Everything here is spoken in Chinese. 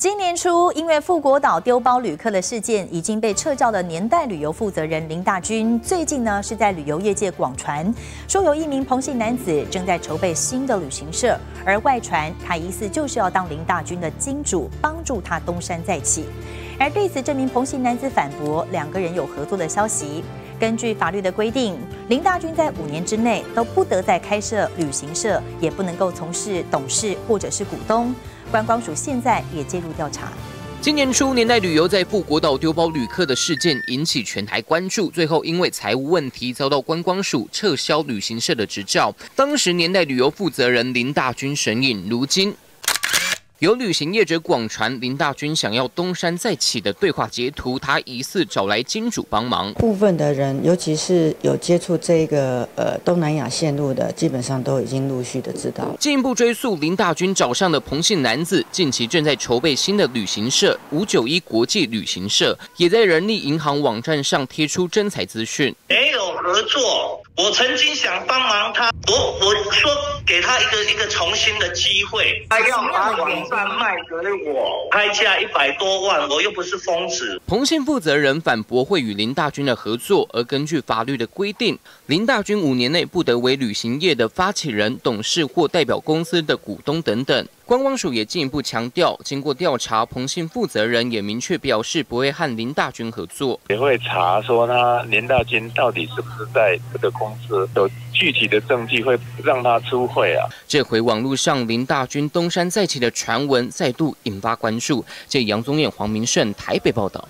今年初，因为富国岛丢包旅客的事件，已经被撤照的年代旅游负责人林大军，最近呢是在旅游业界广传，说有一名彭姓男子正在筹备新的旅行社，而外传他疑似就是要当林大军的金主，帮助他东山再起。而对此，这名彭姓男子反驳，两个人有合作的消息。根据法律的规定，林大军在五年之内都不得再开设旅行社，也不能够从事董事或者是股东。观光署现在也介入调查。今年初，年代旅游在富国岛丢包旅客的事件引起全台关注，最后因为财务问题遭到观光署撤销旅行社的执照。当时年代旅游负责人林大军神隐，如今。有旅行业者广传林大军想要东山再起的对话截图，他疑似找来金主帮忙。部分的人，尤其是有接触这个呃东南亚线路的，基本上都已经陆续的知道。进一步追溯，林大军找上的彭姓男子，近期正在筹备新的旅行社五九一国际旅行社，也在人力银行网站上贴出真才资讯。合作，我曾经想帮忙他，我我说给他一个一个重新的机会，他要把网。站卖给我，开价一百多万，我又不是疯子。鹏信负责人反驳会与林大军的合作，而根据法律的规定，林大军五年内不得为旅行业的发起人、董事或代表公司的股东等等。观光署也进一步强调，经过调查，彭信负责人也明确表示不会和林大军合作，也会查说他林大军到底是不是在这个公司有具体的证据会让他出会啊。这回网络上林大军东山再起的传闻再度引发关注。这杨宗彦、黄明胜台北报道。